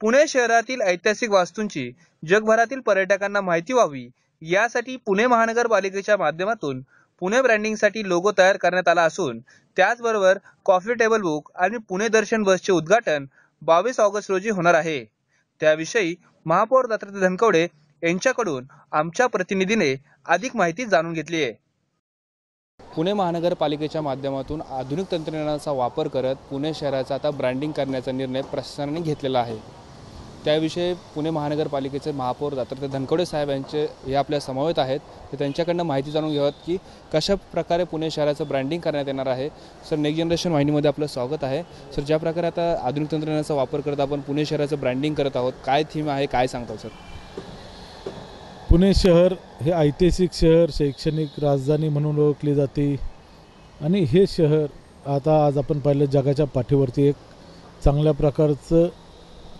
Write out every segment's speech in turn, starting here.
पुणे शहरातील ऐतिहासिक वास्तूंची जगभरातील पर्यटकांना माहिती व्हावी यासाठी पुणे महानगरपालिकेच्या माध्यमातून पुणे ब्रँडिंगसाठी लोगो तयार करण्यात आला असून त्याचबरोबर कॉफी टेबल बुक आणि पुणे दर्शन बसचे उद्घाटन बावीस ऑगस्ट रोजी होणार आहे. त्याविषयी महापौर दत्तात्रय धनकवडे यांच्याकडून आमच्या प्रतिनिधीने अधिक माहिती जाणून घेतली आहे. पुणे महानगरपालिकेच्या माध्यमातून आधुनिक तंत्रज्ञानाचा वापर करत पुणे शहराचा आता ब्रँडिंग करण्याचा निर्णय प्रशासनाने घेतलेला आहे. त्याविषयी पुणे महानगरपालिकेचे महापौर दत्तात्रय धनकवडे साहेब यांचे हे आपल्या समवेत आहेत. ते त्यांच्याकडनं माहिती जाणून घेऊयात की कशा प्रकारे पुणे शहराचं ब्रँडिंग करण्यात येणार आहे. सर नेक्स्ट जनरेशन वाहिनीमध्ये आपलं स्वागत आहे. सर ज्या प्रकारे आता आधुनिक तंत्रज्ञानाचा वापर करत आपण पुणे शहराचं ब्रँडिंग करत आहोत काय थीम आहे काय सांगतो सर? पुणे शहर हे ऐतिहासिक शहर शैक्षणिक राजधानी म्हणून ओळखली जाते. आणि हे शहर आता आज आपण पाहिलं जगाच्या पाठीवरती एक चांगल्या प्रकारचं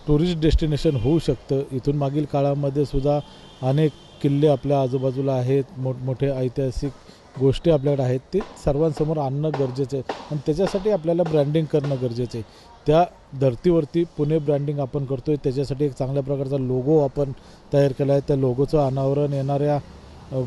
टुरिस्ट डेस्टिनेशन होऊ शकतं. इथून मागील काळामध्ये सुद्धा अनेक किल्ले आपल्या आजूबाजूला आहेत. मोठमोठे ऐतिहासिक गोष्टी आपल्याकडे आहेत. ते सर्वांसमोर आणणं गरजेचं आहे. आणि त्याच्यासाठी आपल्याला ब्रँडिंग करणं गरजेचं आहे. त्या धर्तीवरती पुणे ब्रँडिंग आपण करतो आहे त्याच्यासाठी एक चांगल्या प्रकारचा लोगो आपण तयार केला आहे. त्या लोगोचं अनावरण येणाऱ्या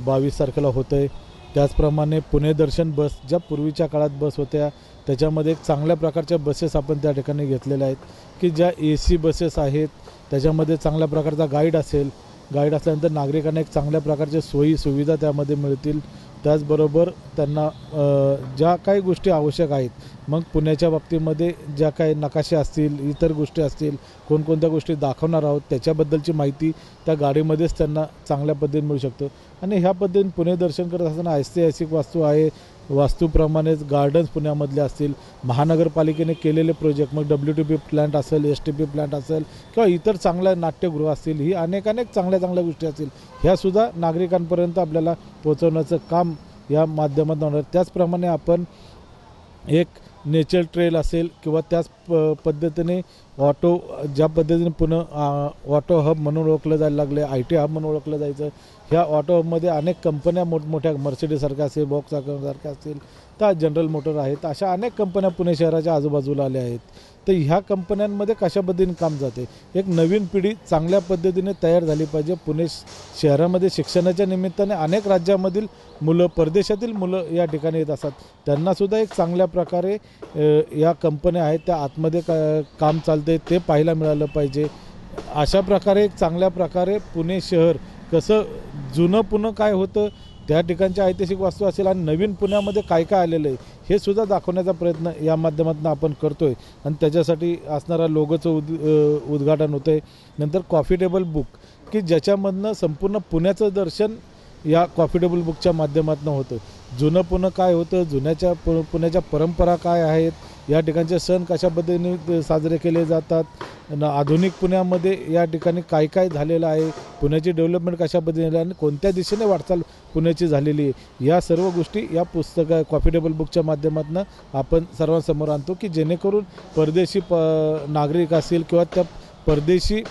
बावीस तारखेला होतं आहे त्याचप्रमाणे पुणे दर्शन बस ज्या पूर्वीच्या काळात बस होत्या त्याच्यामध्ये एक चांगल्या प्रकारच्या बसेस आपण त्या ठिकाणी घेतलेल्या आहेत. की ज्या ए सी बसेस आहेत त्याच्यामध्ये चांगल्या प्रकारचा गाईड असेल. गाईड असल्यानंतर नागरिकांना एक चांगल्या प्रकारच्या सोयी सुविधा त्यामध्ये मिळतील. त्याचबरोबर त्यांना ज्या काही गोष्टी आवश्यक आहेत मग पुण्याच्या बाबतीमध्ये ज्या काही नकाशे असतील इतर गोष्टी असतील कोणकोणत्या गोष्टी दाखवणार आहोत त्याच्याबद्दलची माहिती त्या गाडीमध्येच त्यांना चांगल्या पद्धतीने मिळू शकतो. आणि ह्या पद्धतीने पुणे दर्शन करत असताना ऐतिहासिक वास्तू आहे. वास्तूप्रमाणेच गार्डन्स पुण्यामधले असतील महानगरपालिकेने केलेले प्रोजेक्ट मग डब्ल्यू टी पी प्लॅन्ट असेल एस टी पी प्लॅन्ट असेल किंवा इतर चांगल्या नाट्यगृह असतील ही अनेक अनेक चांगल्या चांगल्या गोष्टी असतील ह्यासुद्धा नागरिकांपर्यंत आपल्याला पोहोचवण्याचं काम या माध्यमातून होणार. त्याचप्रमाणे आपण एक नेचर ट्रेल असेल किंवा त्याच प पद्धतीने ऑटो ज्या पद्धतीने पुन्हा ऑटो हब म्हणून ओळखलं जायला लागले आय टी हब म्हणून ओळखलं जायचं ह्या ऑटो हबमध्ये अनेक कंपन्या मोठमोठ्या मर्सिडीसारख्या असतील बॉक्स सारख्या असतील त्या जनरल मोटर आहेत अशा अनेक कंपन्या पुणे शहराच्या आजूबाजूला आल्या आहेत. तर ह्या कंपन्यांमध्ये कशा पद्धतीने काम जाते? एक नवीन पिढी चांगल्या पद्धतीने तयार झाली पाहिजे. पुणे शहरामध्ये शिक्षणाच्या निमित्ताने अनेक राज्यामधील मुलं परदेशातील मुलं या ठिकाणी येत असतात. त्यांनासुद्धा एक चांगल्या प्रकारे या कंपन्या आहेत त्या आतमध्ये का काम चालते ते पाहायला मिळालं पाहिजे. अशा प्रकारे एक चांगल्या प्रकारे पुणे शहर कसं जुनं पुणं काय होतं त्या ठिकाणच्या ऐतिहासिक वास्तू असेल आणि नवीन पुण्यामध्ये काय काय आलेलं आहे हे सुद्धा दाखवण्याचा प्रयत्न या माध्यमातून आपण करतो आहे आणि त्याच्यासाठी असणारा लोगोचं उद उद्घाटन होतं आहे नंतर कॉफी टेबल बुक की ज्याच्यामधनं संपूर्ण पुण्याचं दर्शन या कॉफीटेबल बुकच्या माध्यमातून होतं. जुनं पुणं काय होतं? जुन्याच्या पु पुण्याच्या परंपरा काय आहेत? या ठिकाणचे सण कशा पद्धतीने साजरे केले जातात? आधुनिक पुण्यामध्ये या ठिकाणी काय काय झालेलं आहे? पुण्याची डेव्हलपमेंट कशा पद्धतीने आणि कोणत्या दिशेने वाटचाल पुण्याची झालेली आहे? या सर्व गोष्टी या पुस्तका कॉफीटेबल बुकच्या माध्यमातून आपण सर्वांसमोर आणतो की जेणेकरून परदेशी प नागरिक असतील किंवा त्या परदेशी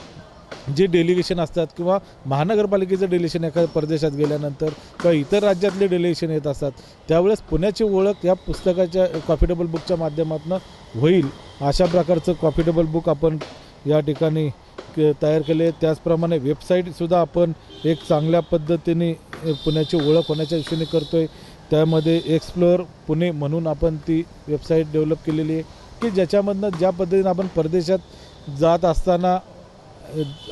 जे डेलिगेशन असतात किंवा महानगरपालिकेचं डेलिगेशन एखाद्या परदेशात गेल्यानंतर किंवा इतर राज्यातले डेलिगेशन येत असतात त्यावेळेस पुण्याची ओळख या पुस्तकाच्या कॉफिटेबल बुकच्या माध्यमातून होईल अशा प्रकारचं कॉफिटेबल बुक आपण या ठिकाणी तयार केले. त्याचप्रमाणे वेबसाईटसुद्धा आपण एक चांगल्या पद्धतीने पुण्याची ओळख होण्याच्या दिशेने करतो आहे त्यामध्ये एक्सप्लोअर पुणे म्हणून आपण ती वेबसाईट डेव्हलप केलेली आहे की ज्याच्यामधनं ज्या पद्धतीनं आपण परदेशात जात असताना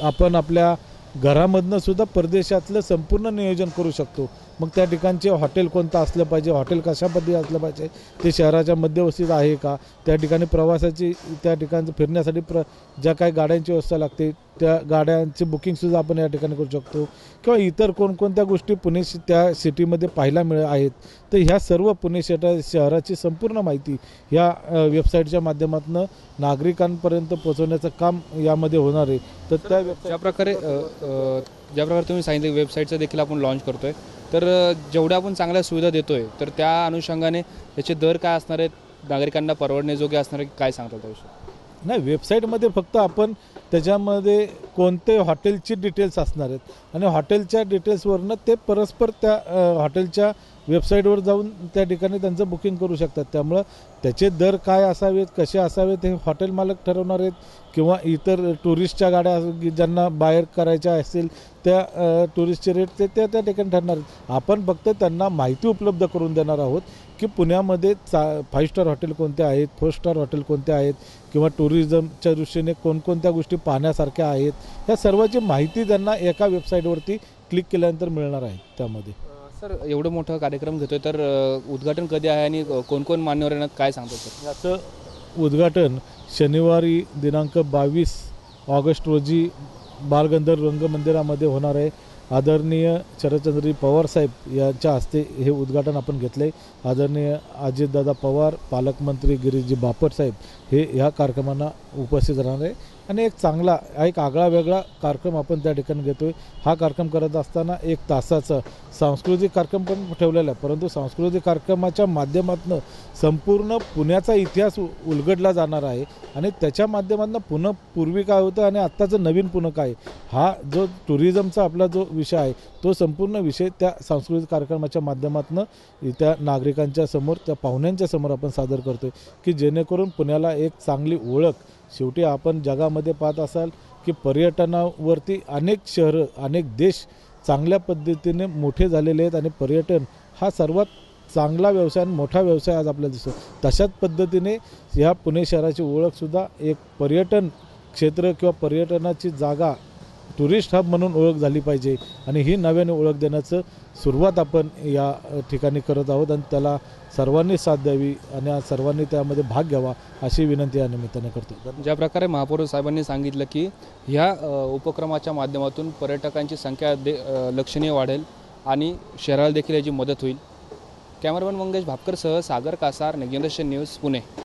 आपण आपल्या घरामधनं सुद्धा परदेशातलं संपूर्ण नियोजन करू शकतो. मग त्या ठिकाणचे हॉटेल कोणतं असलं पाहिजे? हॉटेल कशा पद्धती असलं पाहिजे? ते शहराच्या मध्यवस्तीत आहे का? त्या ठिकाणी प्रवासाची त्या ठिकाणचं फिरण्यासाठी प्र ज्या काही गाड्यांची व्यवस्था लागते त्या गाड्यांची बुकिंगसुद्धा आपण या ठिकाणी करू शकतो. किंवा इतर कोणकोणत्या गोष्टी पुणे त्या सिटीमध्ये पाहायला मिळ आहेत. तर ह्या सर्व पुणे शहरा शहराची संपूर्ण माहिती ह्या वेबसाईटच्या माध्यमातून नागरिकांपर्यंत पोहोचवण्याचं काम यामध्ये होणार आहे. तर त्या प्रकारे ज्याप्रकारे तुम्ही सांगितलं वेबसाईटचं देखील आपण लॉन्च करतो आहे तर जेवढ्या आपण चांगल्या सुविधा देतो आहे तर त्या अनुषंगाने त्याचे दर काय असणार आहेत? नागरिकांना परवडण्याजोगे असणार आहे काय सांगतात त्याविषयी? नाही वेबसाईटमध्ये फक्त आपण त्याच्यामध्ये कोणते हॉटेलची डिटेल्स असणार आहेत. आणि हॉटेलच्या डिटेल्सवरनं ते परस्पर त्या हॉटेलच्या वेबसाईटवर जाऊन त्या ठिकाणी त्यांचं बुकिंग करू शकतात. त्यामुळं त्याचे दर काय असावेत कसे असावेत हे हॉटेल मालक ठरवणार आहेत. किंवा इतर टुरिस्टच्या गाड्या ज्यांना बाहेर करायच्या असतील त्या टुरिस्टचे रेट ते त्या त्या ठिकाणी ठरणार आहेत. आपण फक्त त्यांना माहिती उपलब्ध करून देणार आहोत. की पुण्यामध्ये चा फाईव्ह स्टार हॉटेल कोणते आहेत फोर स्टार हॉटेल कोणते आहेत किंवा टुरिझमच्या दृष्टीने कोणकोणत्या गोष्टी पाहण्यासारख्या आहेत ह्या सर्वाची माहिती त्यांना एका वेबसाईटवरती क्लिक केल्यानंतर मिळणार आहे त्यामध्ये. सर एवढं मोठं कार्यक्रम घेतोय तर उद्घाटन कधी आहे आणि अ, कोण कोण मान्यवर येणार काय सांगतो सर? याचं उद्घाटन शनिवारी दिनांक बावीस ऑगस्ट रोजी बालगंधर्व रंगमंदिरामध्ये होणार आहे. आदरणीय शरदचंद्रजी पवार साहेब यांच्या हस्ते हे उद्घाटन आपण घेतले. आहे आदरणीय अजितदादा पवार पालकमंत्री गिरीशजी बापट साहेब हे ह्या कार्यक्रमांना उपस्थित राहणार आहे. आणि एक चांगला एक आगळा वेगळा कार्यक्रम आपण त्या ठिकाणी घेतोय. हा कार्यक्रम करत असताना एक तासाचा सांस्कृतिक कार्यक्रम पण ठेवलेला आहे. परंतु सांस्कृतिक कार्यक्रमाच्या माध्यमातून संपूर्ण पुण्याचा इतिहास उलगडला जाणार आहे. आणि त्याच्या माध्यमातून पुणं पूर्वी काय होतं आणि आत्ताचं नवीन पुणं काय? आहे, हा जो टुरिझमचा आपला जो विषय आहे तो संपूर्ण विषय त्या सांस्कृतिक कार्यक्रमाच्या माध्यमातून त्या नागरिकांच्या समोर त्या पाहुण्यांच्या समोर आपण सादर करतोय. की जेणेकरून पुण्याला एक चांगली ओळख शेवटी आपण जगामध्ये पाहत असाल की पर्यटनावरती अनेक शहरं अनेक देश चांगल्या पद्धतीने मोठे झालेले आहेत आणि पर्यटन हा सर्वात चांगला व्यवसाय आणि मोठा व्यवसाय आज आपल्याला दिसतो तशाच पद्धतीने ह्या पुणे शहराची ओळखसुद्धा एक पर्यटन क्षेत्र किंवा पर्यटनाची जागा टुरिस्ट हब म्हणून ओळख झाली पाहिजे आणि ही नव्याने ओळख देण्याचं सुरुवात आपण या ठिकाणी करत आहोत आणि त्याला सर्वांनी साथ द्यावी आणि सर्वांनी त्यामध्ये भाग घ्यावा अशी विनंती या निमित्ताने करतो. ज्या प्रकारे महापौर साहेबांनी सांगितलं की ह्या उपक्रमाच्या माध्यमातून पर्यटकांची संख्या दे लक्षणीय वाढेल आणि शहराला देखील याची मदत होईल. कॅमेरामॅन मंगेश भापकरसह सागर कासार नेगेंद्रशन न्यूज पुणे.